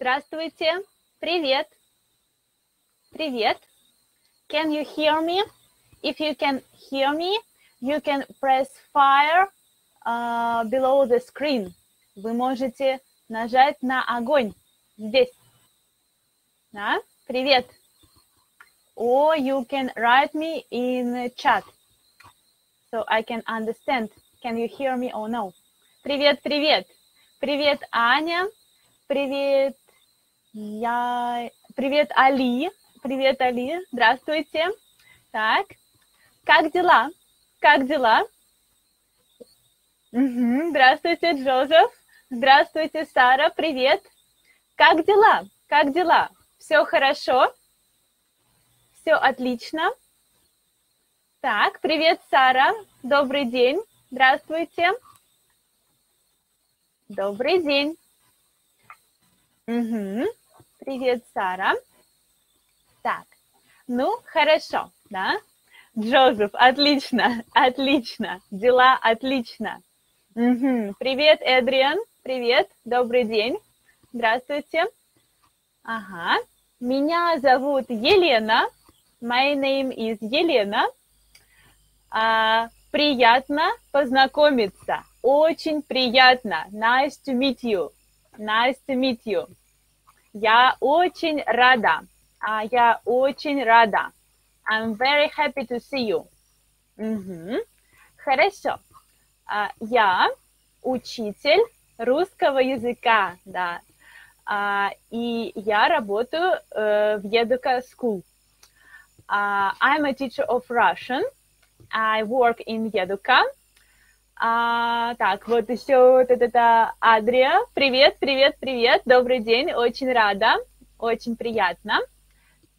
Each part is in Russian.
Здравствуйте. Привет. Привет. Can you hear me? If you can hear me, you can press fire uh, below the screen. Вы можете нажать на огонь здесь. Да? Привет. Or you can write me in chat. So I can understand. Can you hear me or no? Привет, привет. Привет, Аня. Привет, я... Привет, Али. Привет, Али. Здравствуйте. Так. Как дела? Как дела? Угу. Здравствуйте, Джозеф. Здравствуйте, Сара. Привет. Как дела? Как дела? Все хорошо? Все отлично. Так, привет, Сара. Добрый день. Здравствуйте. Добрый день. Угу. Привет, Сара. Так, ну, хорошо, да? Джозеф, отлично, отлично. Дела отлично. Угу. Привет, Эдриан. Привет, добрый день. Здравствуйте. Ага. Меня зовут Елена. My name is Елена. А, приятно познакомиться. Очень приятно. Nice to meet you. Nice to meet you. Я очень рада. А, я очень рада. I'm very happy to see you. Угу. Хорошо. А, я учитель русского языка, да. А, и я работаю uh, в Educa School. I'm a teacher of Russian. I work in Educa. А, так, вот еще вот это Адрия. Привет, привет, привет. Добрый день. Очень рада. Очень приятно.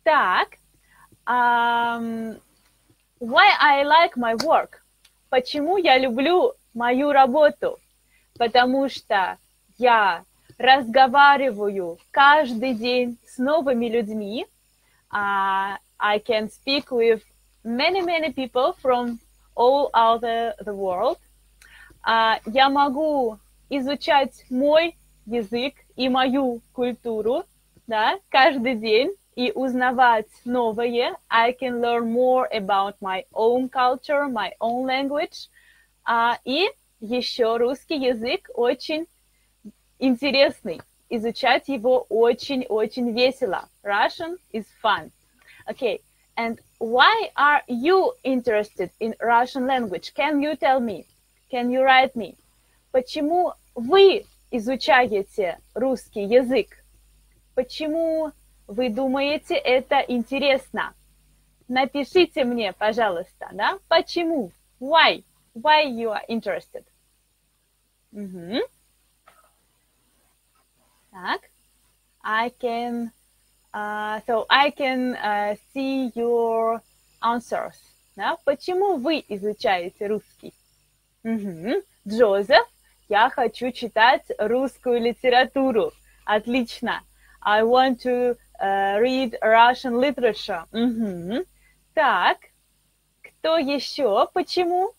Так. Um, why I like my work? Почему я люблю мою работу? Потому что я разговариваю каждый день с новыми людьми. Uh, I can speak with many, many people from all over the world. Uh, я могу изучать мой язык и мою культуру да, каждый день и узнавать новое. I can learn more about my own culture, my own language. Uh, и еще русский язык очень интересный. Изучать его очень-очень весело. Russian is fun. Okay, and why are you interested in Russian language? Can you tell me? Can you write me? Почему вы изучаете русский язык? Почему вы думаете это интересно? Напишите мне, пожалуйста, да? Почему? Why? Why you are interested? Угу. Так. I can, uh, so I can uh, see your answers. Да? Почему вы изучаете русский? Угу. Джозеф, я хочу читать русскую литературу. Отлично. I want to uh, read Russian literature. Угу. Так, кто еще? Почему?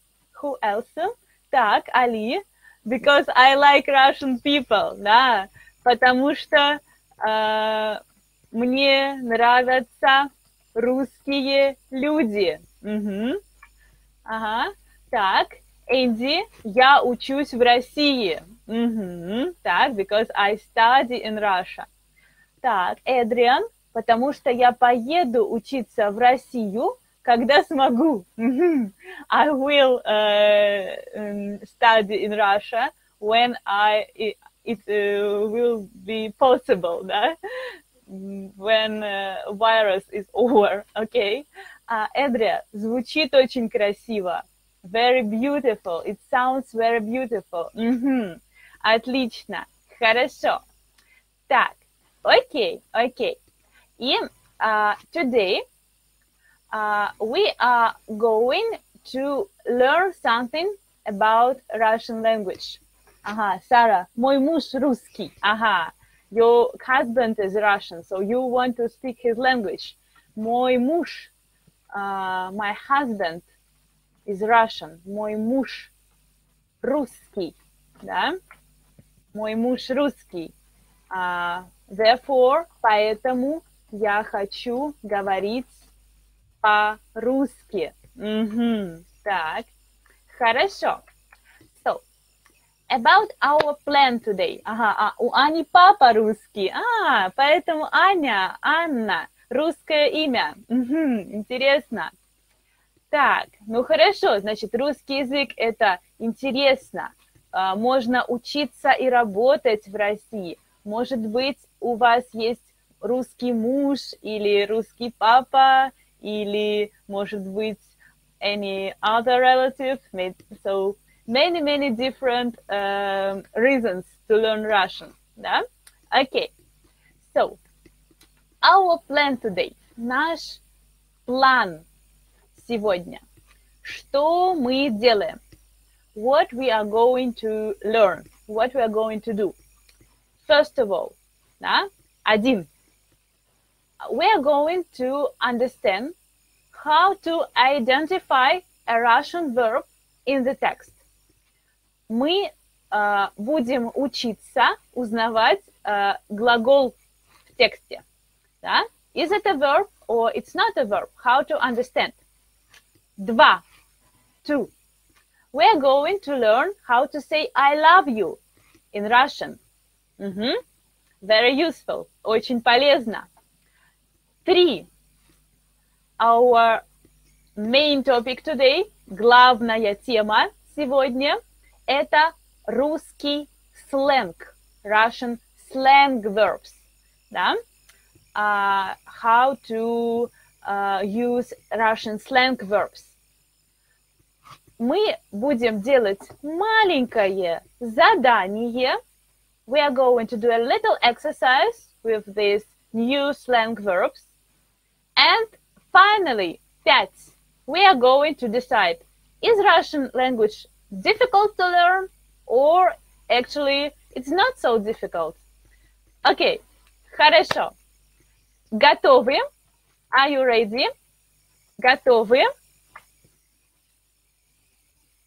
Who else? Так, Али. Because I like Russian people. Да, потому что uh, мне нравятся русские люди. Угу. Ага. Так, Энди, я учусь в России. Угу. Так, because I study in Russia. Так, Эдриан, потому что я поеду учиться в Россию, когда смогу. I will uh, study in Russia when I it, uh, will be possible, да? When uh, virus is over, okay? Uh, Эдрия, звучит очень красиво. Very beautiful. It sounds very beautiful. Угу. Отлично. Хорошо. Так, окей, окей. И uh, today uh, we are going to learn something about Russian language. Ага, Сара, мой муж русский. Ага, your husband is Russian, so you want to speak his language. Мой муж, uh, my husband is Russian. Мой муж русский, да? Мой муж русский. Uh, Therefore, поэтому я хочу говорить по-русски. Угу. Так, хорошо. So, about our plan today. Ага, а у Ани папа русский. А, поэтому Аня, Анна, русское имя. Угу, интересно. Так, ну хорошо, значит, русский язык это интересно. А, можно учиться и работать в России. Может быть, у вас есть русский муж или русский папа, или, может быть, any other relative. So many, many different um, reasons to learn Russian. Да? Okay. So, our plan today. Наш план сегодня. Что мы делаем? What we are going to learn. What we are going to do. First of all, да? один. We are going to understand how to identify a Russian verb in the text. Мы uh, будем учиться узнавать uh, глагол в тексте. Да? Is it a verb or it's not a verb? How to understand? Два. Two. We are going to learn how to say I love you in Russian. Mm-hmm. Very useful. Очень полезно. Three. Our main topic today, главная тема сегодня, это русский сленг. Russian slang verbs. Да? Uh, how to uh, use Russian slang verbs. Мы будем делать маленькое задание – we are going to do a little exercise with these new slang verbs. And finally, пять, we are going to decide, is Russian language difficult to learn or actually it's not so difficult? Okay, хорошо. Готовы? Are you ready? Готовы?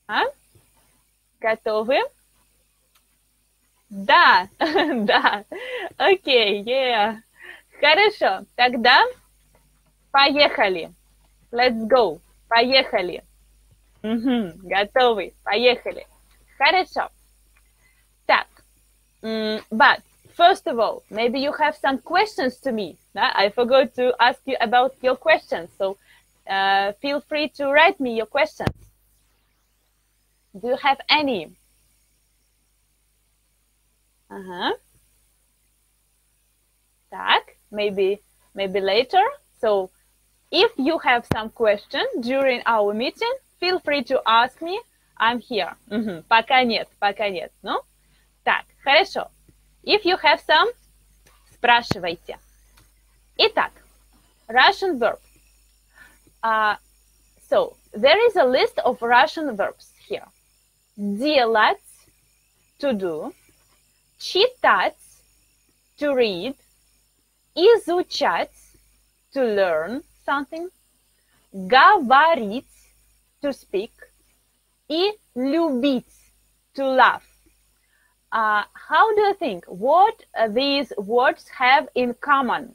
А? Готовы? Да, да. Окей, okay, yeah. Хорошо, тогда поехали. Let's go. Поехали. Угу, готовы. Поехали. Хорошо. Так, but first of all, maybe you have some questions to me. I forgot to ask you about your questions, so uh, feel free to write me your questions. Do you have any? Uh-huh. Так, maybe, maybe later. So if you have some question during our meeting, feel free to ask me. I'm here. Угу. Пока нет, пока нет. Ну, так, хорошо. If you have some, спрашивайте. Итак, Russian verb. Uh, so, there is a list of Russian verbs here. Делать, to do, читать, to read, изучать, to learn something, говорить, to speak, и любить, to love. Uh, how do you think? What these words have in common?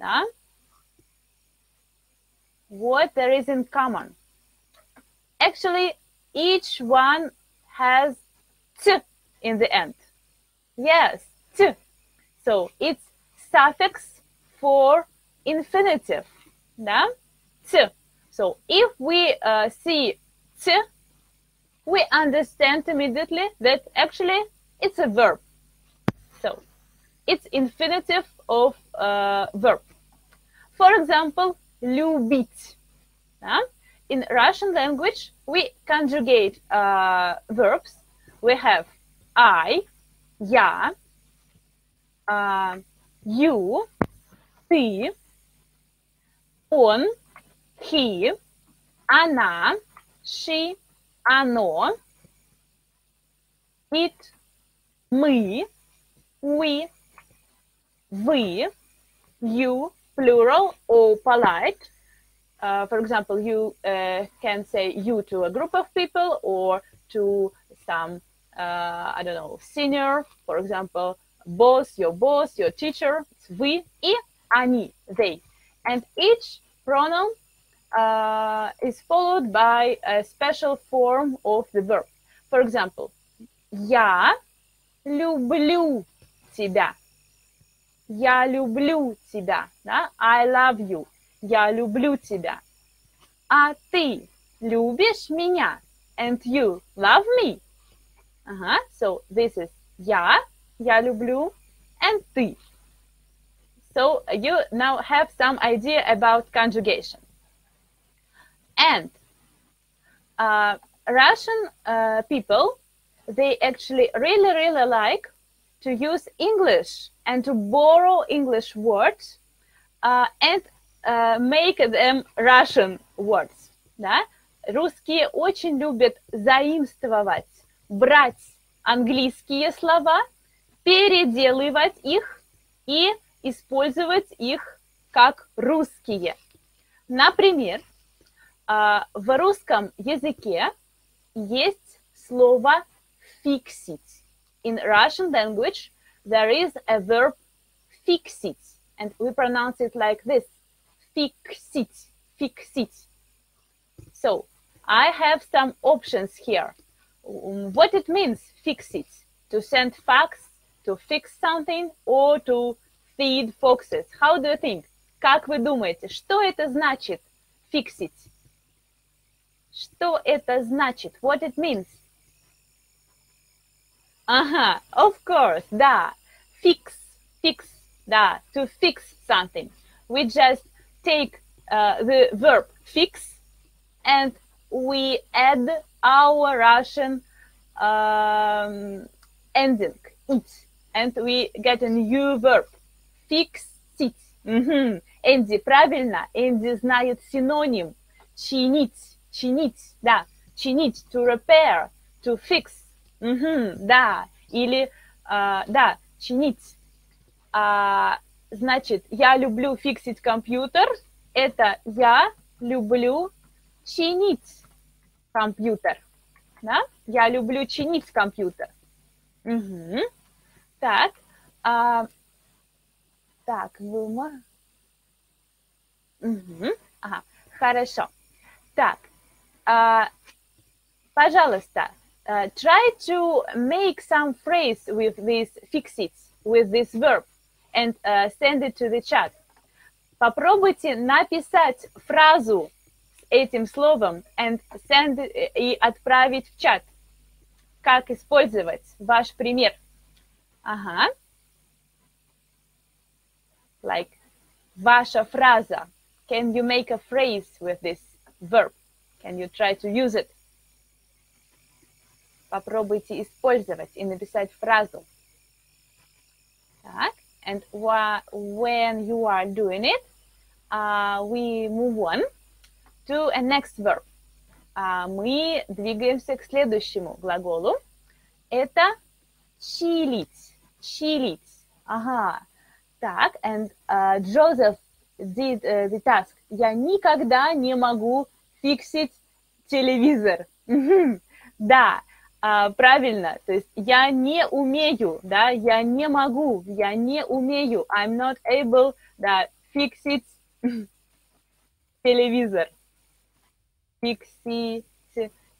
Да? What there is in common? Actually, each one has t in the end. Yes, t. So it's suffix for infinitive. Да? T. So if we uh, see t, we understand immediately that actually it's a verb. So it's infinitive of uh, verb. For example, любить. Да? In Russian language, we conjugate uh, verbs. We have I, я, uh, you, ты, он, he, она, she, оно, it, мы, we, вы, you, plural or polite. Uh, for example, you uh, can say you to a group of people or to some uh, I don't know, senior, for example, boss, your boss, your teacher, вы и они, they. And each pronoun uh, is followed by a special form of the verb. For example, я люблю тебя. Я люблю тебя. Да? I love you. Я люблю тебя. А ты любишь меня? And you love me? Uh-huh. So this is я, я люблю, and ты. So you now have some idea about conjugation. And uh, Russian uh, people, they actually really, really like to use English and to borrow English words uh, and uh, make them Russian words. Да? Русские очень любят заимствовать, брать английские слова, переделывать их и использовать их как русские. Например, в русском языке есть слово fixить. In Russian language, there is a verb fixить, and we pronounce it like this: fixить, fixить. So I have some options here. What it means, fix it, to send fax, to fix something, or to feed foxes. How do you think? Как вы думаете, что это значит фиксить? Что это значит? What it means? Ага, of course, да. Fix, fix, да. To fix something. We just take uh, the verb fix and we add our Russian um, ending, it, and we get a new verb. Fixить. Угу. Энди, правильно. Энди знает синоним. Чинить, чинить, да. Чинить, to repair, to fix. Угу, да. Или, uh, да, чинить. Uh, значит, я люблю фиксить компьютер. Это я люблю чинить компьютер. Да? Я люблю чинить компьютер. Угу. Так. А, так, Лума. Угу. Ага, хорошо. Так, а, пожалуйста, uh, try to make some phrase with this fix it, with this verb, and uh, send it to the chat. Попробуйте написать фразу этим словом and send и отправить в чат. Как использовать ваш пример? Ага. Like ваша фраза. Can you make a phrase with this verb? Can you try to use it? Попробуйте использовать и написать фразу. Так. And when you are doing it, uh, we move on to a next verb. А мы двигаемся к следующему глаголу. Это чилить. Чилить. Ага. Так, and uh, Joseph did uh, the task. Я никогда не могу фиксить телевизор. да, uh, правильно. То есть я не умею, да, я не могу, я не умею. I'm not able, да, фиксить телевизор фиксить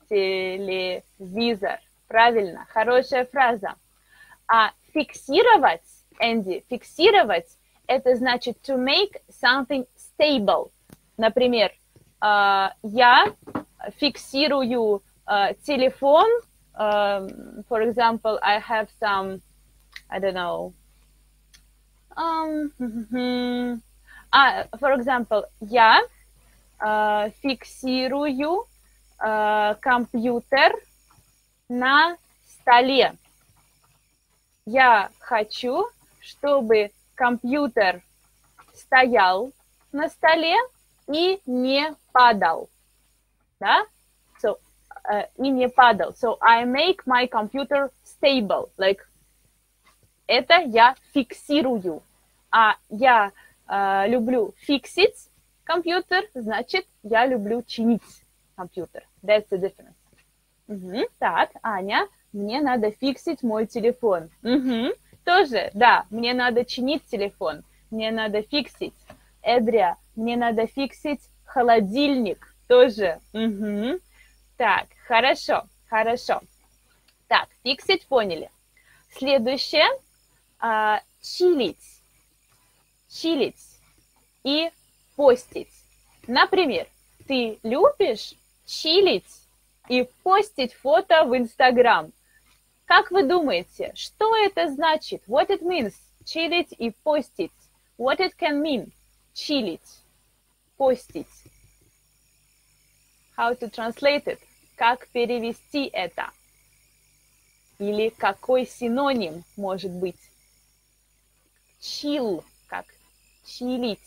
телевизор. Правильно, хорошая фраза. А фиксировать, Энди, фиксировать, это значит to make something stable. Например, я фиксирую телефон. For example, I have some, I don't know, um, uh, for example, я фиксирую компьютер на столе. Я хочу, чтобы компьютер стоял на столе и не падал. Да? Uh, падал. So, I make my computer stable. Like, это я фиксирую. А я uh, люблю фиксить компьютер, значит, я люблю чинить компьютер. That's the difference. Угу. Так, Аня, мне надо фиксить мой телефон. Угу. тоже, да, мне надо чинить телефон, мне надо фиксить. Эдрия, мне надо фиксить холодильник, тоже. Угу. Так, хорошо, хорошо. Так, фиксить поняли. Следующее, а, чилить, чилить и постить. Например, ты любишь чилить и постить фото в Инстаграм. Как вы думаете, что это значит? What it means? Чилить и постить. What it can mean? Чилить, постить. How to translate it? Как перевести это? Или какой синоним может быть? Chill, как чилить.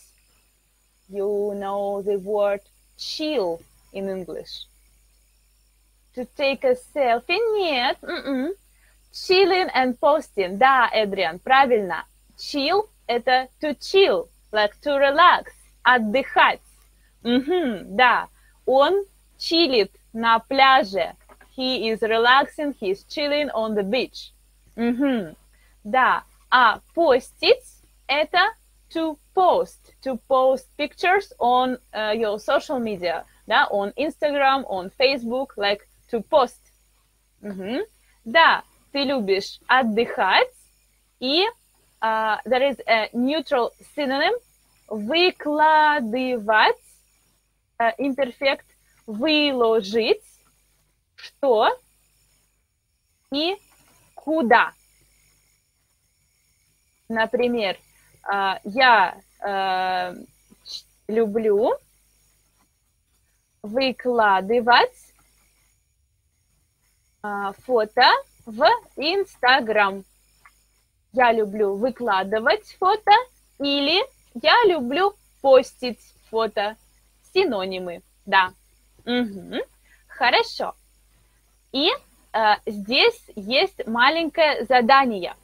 You know the word chill in English. To take a selfie? Нет. Mm-mm. Chilling and posting. Да, Эдриан, правильно. Chill – это to chill, like to relax, отдыхать. Угу, да, он чилит на пляже. He is relaxing, he is chilling on the beach. Угу, да, а постить – это to post, to post pictures on uh, your social media, да, on Instagram, on Facebook, like to post. Угу. Да, ты любишь отдыхать, и uh, there is a neutral synonym выкладывать, uh, imperfect, выложить, что и куда. Например, uh, я uh, люблю выкладывать фото в Инстаграм. Я люблю выкладывать фото или я люблю постить фото. Синонимы, да. Угу. Хорошо. И э, здесь есть маленькое задание.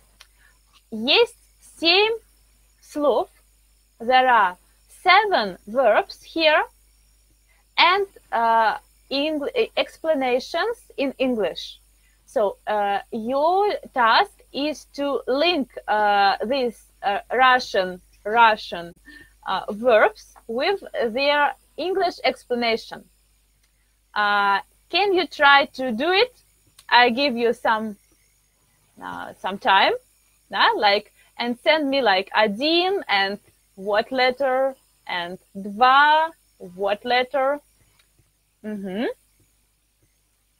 Есть семь слов. There are seven verbs here and uh, explanations in English. So uh, your task is to link uh, these uh, Russian Russian uh, verbs with their English explanation. Uh, can you try to do it? I give you some uh, some time, like and send me like один and what letter and два what letter. Mm-hmm.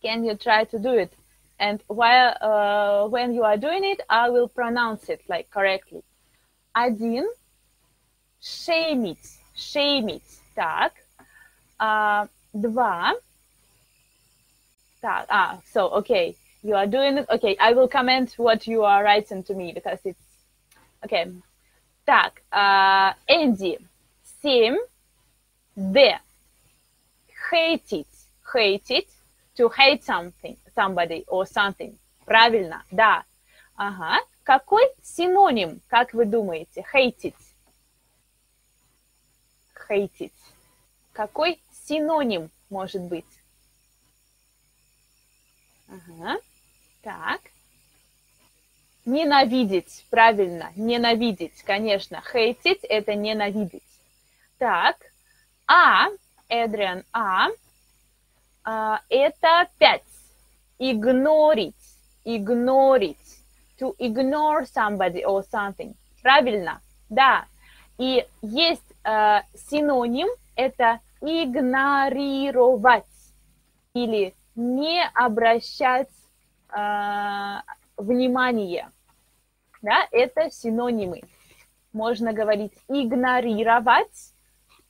Can you try to do it? And while uh, when you are doing it, I will pronounce it like correctly. Один, шеймить, шеймить, так. Uh, два. Так, ah, so okay, you are doing it. Okay, I will comment what you are writing to me because it's okay. Так, uh, Энди, семь, Д, hate it, hate it, to hate something, somebody or something. Правильно, да. Ага. Какой синоним, как вы думаете, hated? Hated. Какой синоним может быть? Ага. Так. Ненавидеть, правильно, ненавидеть, конечно. Hated – это ненавидеть. Так. А, Эдриан, а, а, это пять. Игнорить. Игнорить. To ignore somebody or something. Правильно? Да. И есть э, синоним, это игнорировать или не обращать э, внимания. Да, это синонимы. Можно говорить игнорировать.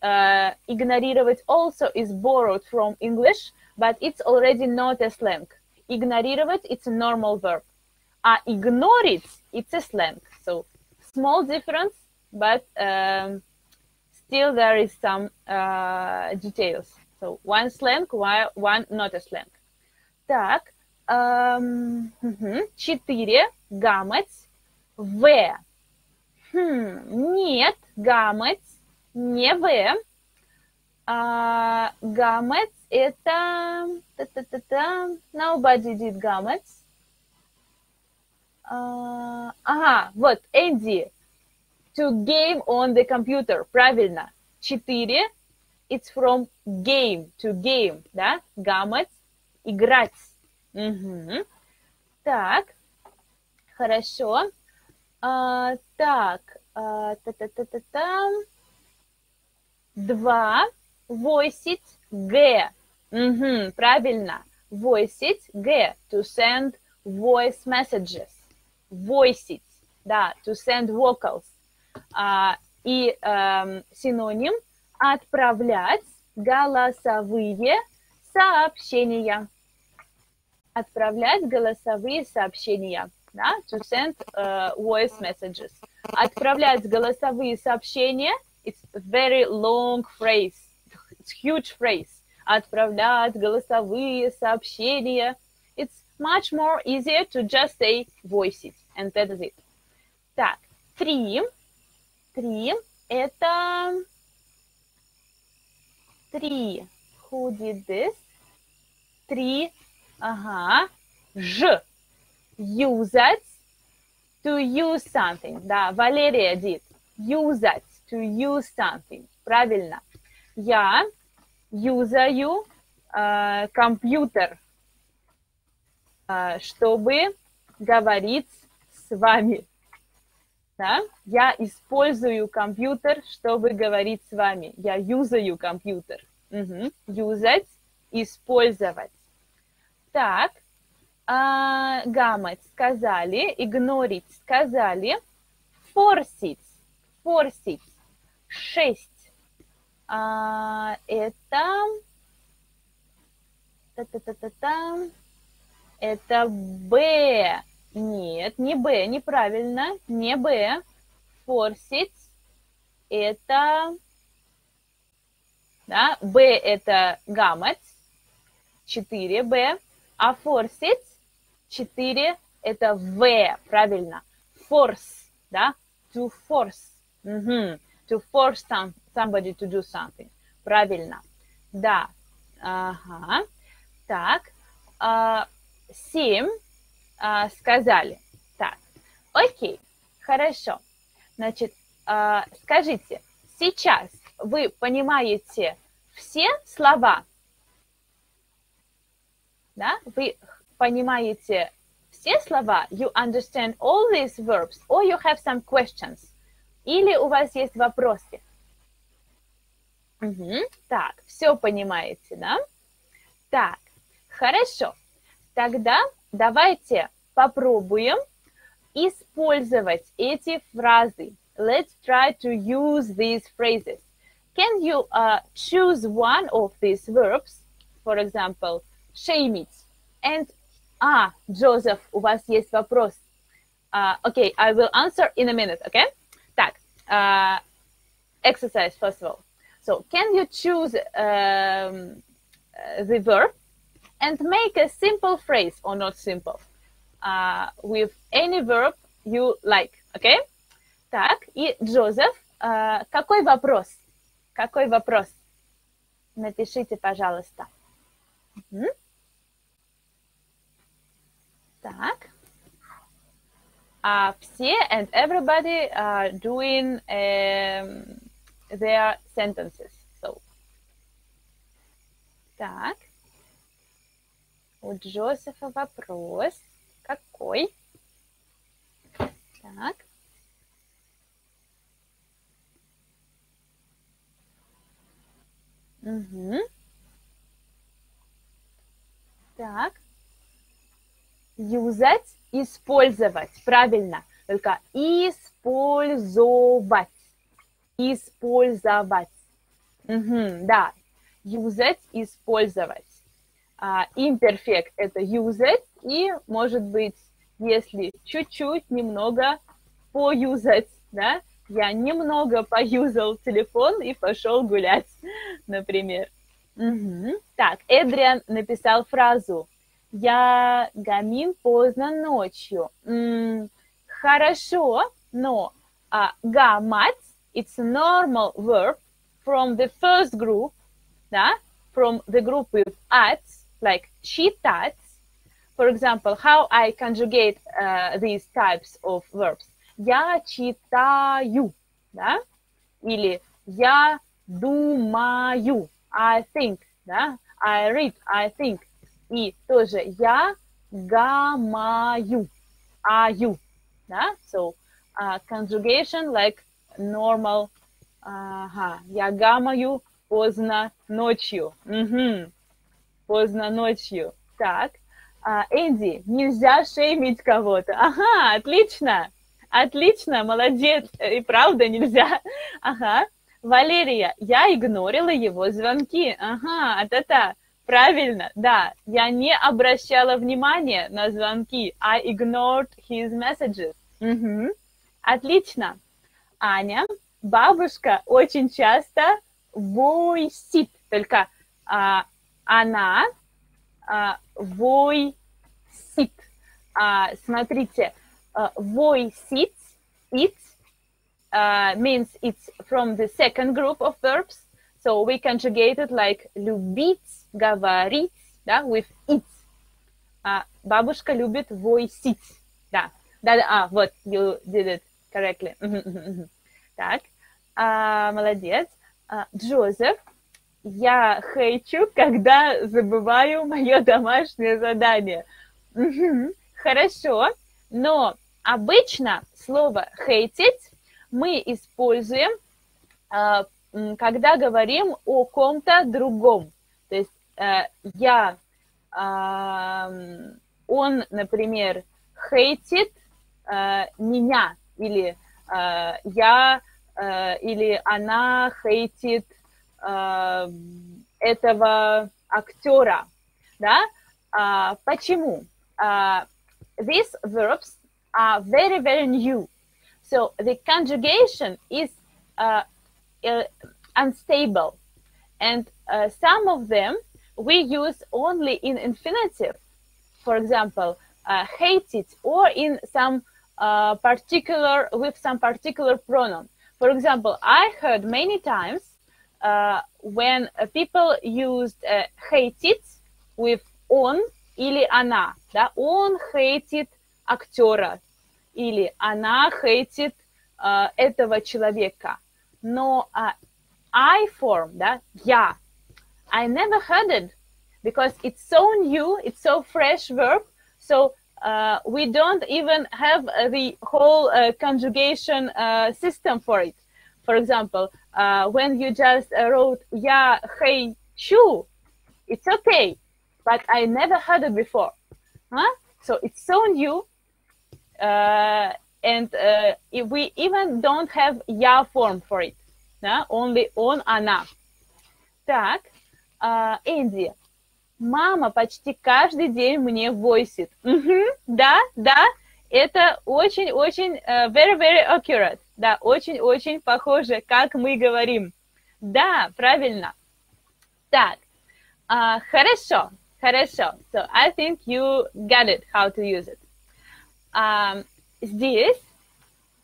Uh, игнорировать also is borrowed from English, but it's already not a slang. Игнорировать, it's a normal verb. А ignorить, it's a slang. So small difference, but um, still there is some uh, details. So one slang, one not a slang. Так, четыре, гамать, в. Хм, нет, гамать, не в. А, гамать это... Та-та-та-та. Nobody did gamuts. Uh, Ага, вот, Энди. To game on the computer. Правильно. Четыре. It's from game, to game, да? Гамать, играть. Угу. Так, хорошо. А, так, а, та-та-та-та-та. Два. Voiced Г. Угу, правильно. Voiced Г. To send voice messages. Voiced, да, to send vocals. А, и эм, синоним отправлять голосовые сообщения. Отправлять голосовые сообщения. Да? To send uh, voice messages. Отправлять голосовые сообщения. It's a very long phrase. It's huge phrase. Отправлять голосовые сообщения. It's much more easier to just say voices. And that is it. Так, три. Три. Это три. Who did this? Три. Ага. Ж. Usать. To use something. Да, Валерия did. Usать. To use something. Правильно. Я юзаю э, компьютер, э, чтобы говорить с вами. Да? Я использую компьютер, чтобы говорить с вами. Я юзаю компьютер. Угу. Юзать, использовать. Так, а, гамать сказали, игнорить сказали, форсить, форсить, шесть. А, это, та-та-та-та-та, это Б. Нет, не Б, неправильно, не Б. Форсить это, да, Б это гамать, 4Б, а форсить 4 это В, правильно. Force, да, to force. Угу. To force some, somebody to do something. Правильно. Да. Ага. Так. А, 7 а, сказали. Так, окей, хорошо. Значит, а, скажите, сейчас вы понимаете все слова? Да? Вы понимаете все слова? You understand all these verbs? Or you have some questions? Или у вас есть вопросы? Угу. Так, все понимаете, да? Так, хорошо. Тогда давайте попробуем использовать эти фразы. Let's try to use these phrases. Can you uh, choose one of these verbs? For example, shame it. And, ah, Joseph, у вас есть вопрос. Uh, okay, I will answer in a minute, okay? Так, uh, exercise first of all. So, can you choose um, the verb and make a simple phrase or not simple uh, with any verb you like, okay? Так, и Джозеф, uh, какой вопрос? Какой вопрос? Напишите, пожалуйста. Угу. Так. Uh, все and everybody are doing um, their sentences. So. Так. У Джозефа вопрос. Какой? Так. Угу. Так. Юзать, использовать. Правильно. Только использовать. Использовать. Угу, да. Юзать, использовать. А, imperfect – это used, и, может быть, если чуть-чуть, немного поюзать, да, я немного поюзал телефон и пошел гулять, например. Угу. Так, Эдриан написал фразу «Я гамин поздно ночью». М-м, хорошо, но а, гамать – it's a normal verb from the first group, да, from the group with at, like читать, for example, how I conjugate uh, these types of verbs. Я читаю, да? Или я думаю, I think, да? I read, I think. И тоже я гамаю, аю, да? So, uh, conjugation like normal, ага, я гамаю поздно ночью, угу. Поздно ночью. Так, а, Энди, нельзя шеймить кого-то. Ага, отлично, отлично, молодец. И правда нельзя. Ага. Валерия, я игнорила его звонки. Ага, это-то. Правильно, да. Я не обращала внимания на звонки. I ignored his messages. Угу. Отлично. Аня, бабушка очень часто войсит, только а, она а, войсит. А, смотрите, а, войсит, it uh, means it's from the second group of verbs. So we conjugate it like любить, говорить, да, with it. А, бабушка любит войсить, да. Да, да, а, вот, you did it correctly. так, а, молодец. А, Джозеф, я хейчу, когда забываю мое домашнее задание. Хорошо, но обычно слово хейтить мы используем, а, когда говорим о ком-то другом. То есть э, я, а, он, например, хейтит э, меня, или э, я, или она хейтит этого актера, да? Uh, почему? Uh, these verbs are very, very new. So the conjugation is uh, unstable. And some of them we use only in infinitive. For example, hated or in some particular, with some particular pronoun. For example, I heard many times uh, when people used uh, hated with он или она, да, он hated актера или она hated uh, этого человека. Но uh, I form, да, я, I never heard it because it's so new, it's so fresh verb, so uh, we don't even have the whole uh, conjugation uh, system for it. For example, uh, when you just wrote "я хочу," it's okay, but I never heard it before, huh? So it's so new, uh, and uh, we even don't have "я" form for it, да? only "он", "она". Так, Энди, мама почти каждый день мне войсит. Угу, да, да, это очень-очень uh, very, very accurate. Да, очень-очень похоже, как мы говорим. Да, правильно. Так, uh, хорошо, хорошо. So I think you got it, how to use it. Um, здесь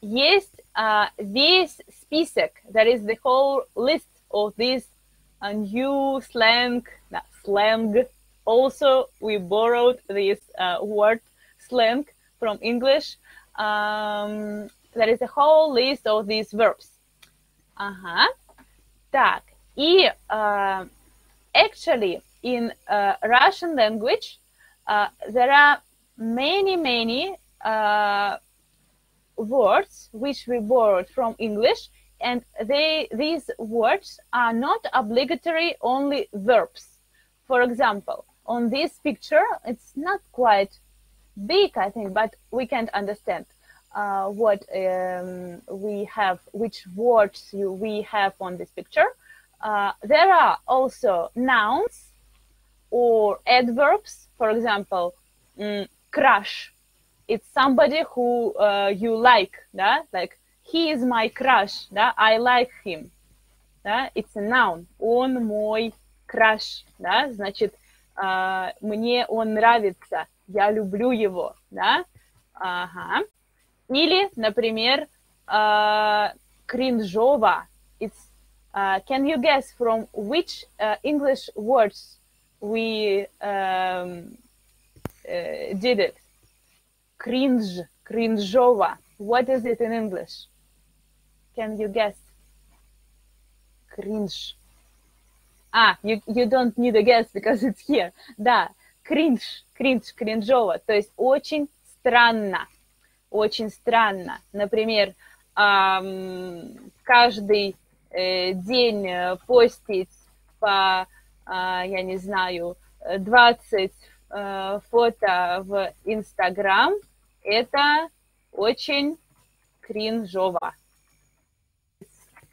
есть uh, весь список, that is the whole list of this uh, new slang, no, slang. Also, we borrowed this uh, word slang from English. Um, there is a whole list of these verbs. Ага. Так, и uh, actually in uh, Russian language uh, there are many, many uh, words which we borrowed from English and they these words are not obligatory only verbs. For example, on this picture, it's not quite big, I think, but we can't understand uh, what um, we have, which words you, we have on this picture. Uh, there are also nouns or adverbs. For example, mm, crush. It's somebody who uh, you like, да? like he is my crush, да? I like him. Да? It's a noun. Он мой crush, да? значит, uh, мне он нравится, я люблю его, да? Ага. Или, например, uh, кринжово. It's, uh, can you guess from which uh, English words we um, uh, did it. Cringe, cringeova. What is it in English? Can you guess? Cringe. А, you, you don't need a guess because it's here. Да, cringe, cringe, кринжово. То есть очень странно, очень странно. Например, каждый э, день постить по, э, я не знаю, 20 э, фото в Инстаграм, это очень кринжово.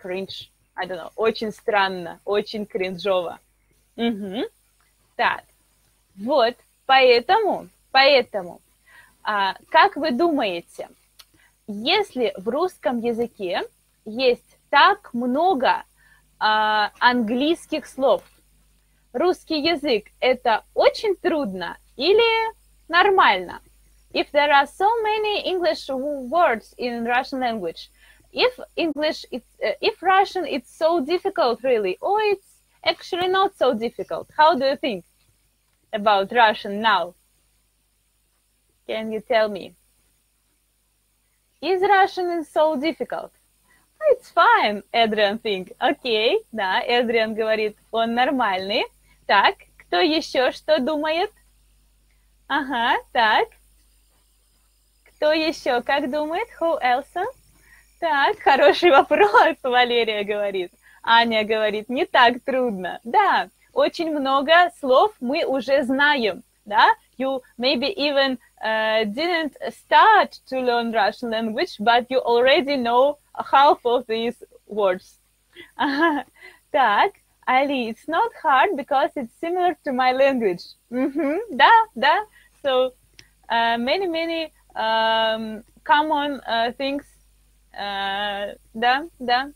Cringe. I don't know, очень странно, очень кринжово. Угу. Так, вот, поэтому, поэтому, а, как вы думаете, если в русском языке есть так много а, английских слов, русский язык это очень трудно или нормально? If there are so many English words in Russian language, if English, it's, uh, if Russian, it's so difficult, really, or it's actually not so difficult. How do you think about Russian now? Can you tell me? Is Russian so difficult? It's fine, Adrian think. Окей, okay, да, Adrian говорит, он нормальный. Так, кто еще что думает? Ага, так. Кто еще как думает? Who else? Так, хороший вопрос, Валерия говорит. Аня говорит, не так трудно. Да, очень много слов мы уже знаем, да? You maybe even uh, didn't start to learn Russian language, but you already know half of these words. так, Ali, it's not hard because it's similar to my language. Mm-hmm, да, да. So uh, many, many um, common uh, things Э, да, да.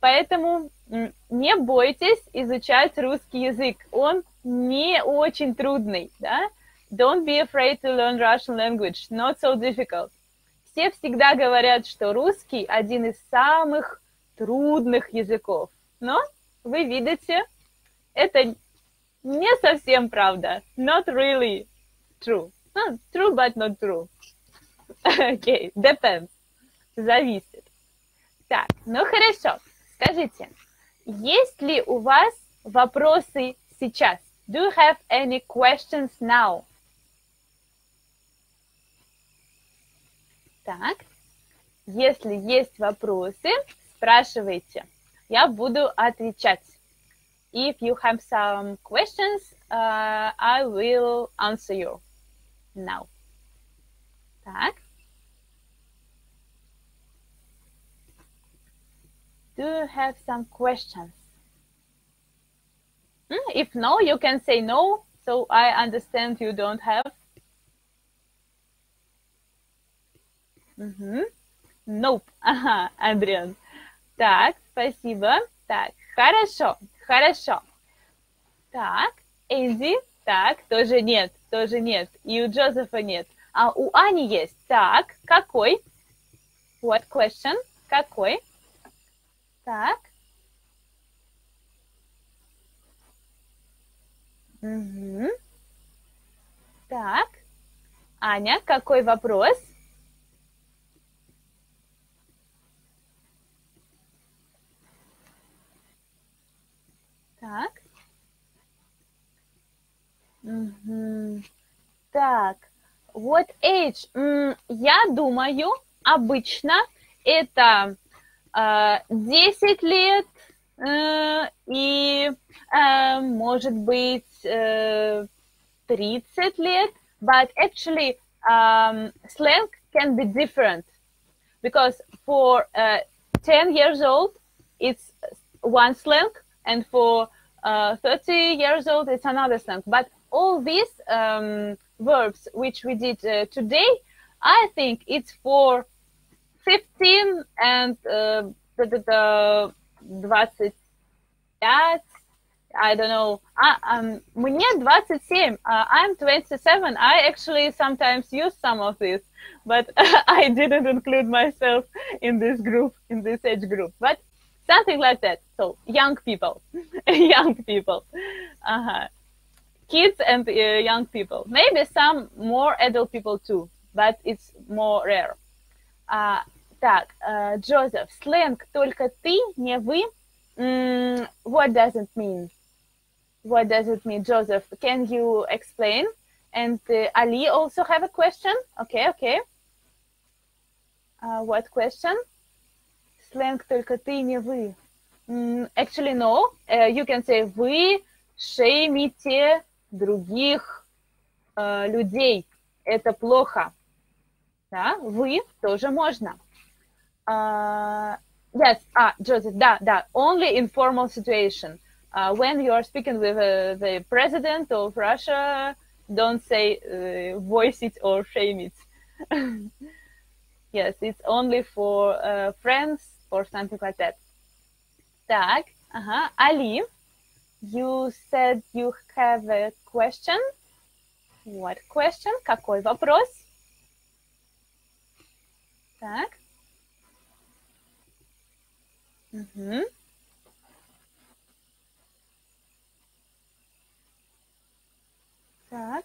Поэтому не бойтесь изучать русский язык. Он не очень трудный, да. Don't be afraid to learn Russian language. Not so difficult. Все всегда говорят, что русский один из самых трудных языков. Но вы видите, это не совсем правда. Not really true. No, true, but not true. okay, depends зависит. Так, ну хорошо. Скажите, есть ли у вас вопросы сейчас? Do you have any questions now? Так, если есть вопросы, спрашивайте. Я буду отвечать. If you have some questions, uh, I will answer you now. Так. Do you have some questions? Hmm? If no, you can say no. So I understand you don't have. Угу. Nope. Ага, Адриан. Так, спасибо. Так, хорошо, хорошо. Так, Эйзи. Так, тоже нет, тоже нет. И у Джозефа нет. А у Ани есть. Так, какой? What question? Какой? Так. Угу. Так. Аня, какой вопрос? Так. Угу. Так. What age? Я думаю, обычно это 10 лет и, может быть, 30 лет, but actually um, slang can be different because for uh, 10 years old it's one slang and for uh, 30 years old it's another slang but all these um, verbs which we did uh, today i think it's for 15 and uh, the, the, the 25, I don't know. I, um, мне 27. Uh, I'm 27. I actually sometimes use some of this, but I didn't include myself in this group, in this age group. But something like that. So young people, young people. Uh-huh. kids and uh, young people. Maybe some more adult people too, but it's more rare. Uh, так, uh, Joseph, сленг только ты, не вы. Mm, what does it mean? What does it mean, Joseph? Can you explain? And uh, Ali also have a question. Okay, okay. Uh, what question? Сленг только ты, не вы. Mm, actually, no. Uh, you can say вы шеймите других uh, людей. Это плохо. Да, вы тоже можно. Uh, yes, ah, Joseph, да, да. Only in formal situation. Uh, when you are speaking with uh, the president of Russia, don't say uh, voice it or shame it. yes, it's only for uh, friends or something like that. Так, ага. Ali, you said you have a question. What question? Какой вопрос? Так. Угу. Так.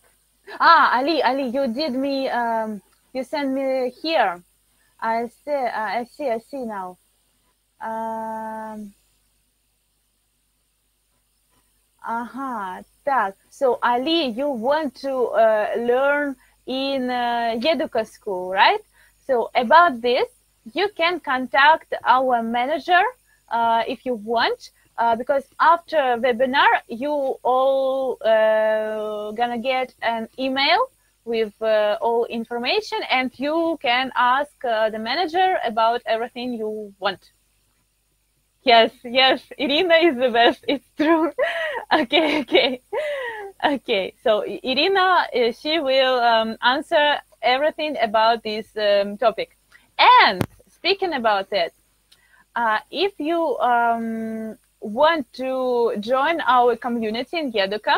Ah, Ali, Ali, you did me, um, you sent me here. I see, uh, I see, I see now. Um, Aha, так. So Ali, you want to uh, learn in uh, Yeduka school, right? So about this, you can contact our manager uh, if you want, uh, because after webinar, you all uh, gonna get an email with uh, all information, and you can ask uh, the manager about everything you want. Yes, yes, Irina is the best. It's true. okay, okay, okay. So Irina, uh, she will um, answer everything about this um, topic. And speaking about it, uh, if you um, want to join our community in Yeduka,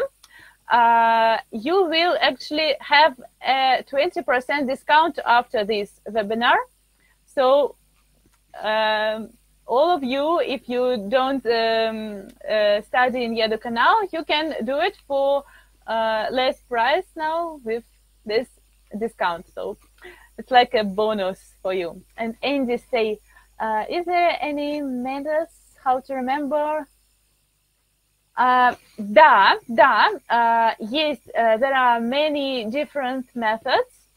uh, you will actually have a 20% discount after this webinar. So um, all of you, if you don't um, uh, study in Yeduka now, you can do it for uh, less price now with this discount. So it's like a bonus for you. And Andy say, uh, is there any methods how to remember? Uh, да, да, uh, есть, uh, there are many different methods.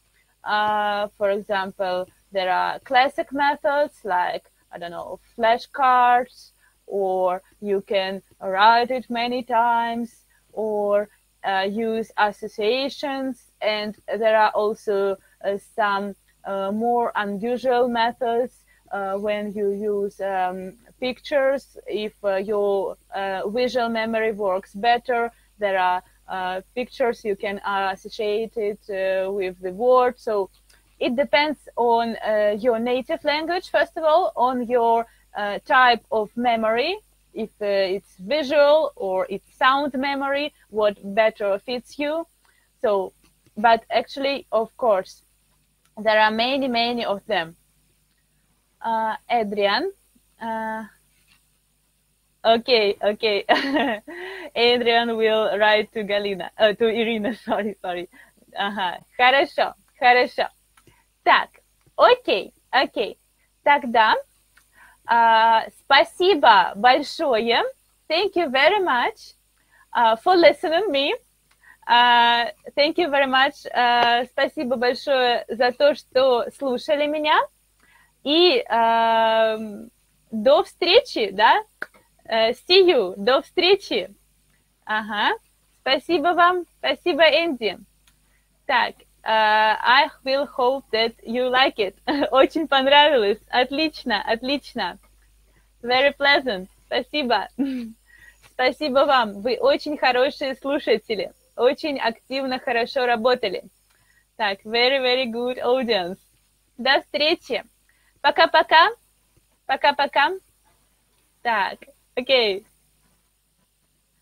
Uh, for example, there are classic methods like, I don't know, flashcards, or you can write it many times, or uh, use associations, and there are also uh, some uh, more unusual methods uh, when you use um, pictures. If uh, your uh, visual memory works better, there are pictures you can associate it with the word. So it depends on your native language, first of all, on your type of memory if uh, it's visual or it's sound memory, what better fits you. So, but actually, of course, there are many, many of them. Uh, Adrian. Uh, okay, okay. Adrian will write to Galina, uh, to Irina, sorry, sorry. Ага, хорошо, хорошо. Так, окей, окей. Тогда uh, спасибо большое. Thank you very much uh, for listening me. Uh, thank you very much. Uh, спасибо большое за то, что слушали меня. И uh, до встречи, да? Uh, see you. До встречи. Ага. Спасибо вам. Спасибо, Энди. Так, uh, I will hope that you like it. Очень понравилось. Отлично, отлично. Very pleasant. Спасибо. Спасибо вам. Вы очень хорошие слушатели. Очень активно, хорошо работали. Так, very, very good audience. До встречи. Пока-пока. Пока-пока. Так, окей. Okay.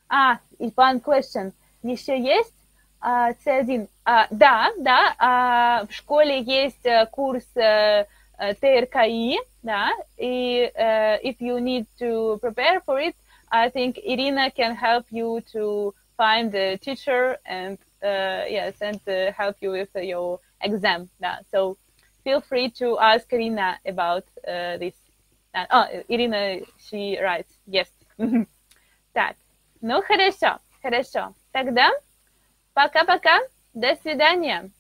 А, и one question. Еще есть а, C1? А, да, да, а, в школе есть а, курс а, ТРКИ, да, и uh, if you need to prepare for it, I think Irina can help you to find a teacher and uh, yes, and uh, help you with your exam. Да. So feel free to ask Irina about uh, this. Uh, oh, Irina, she writes, yes. так, ну хорошо, хорошо. Тогда пока-пока, до свидания.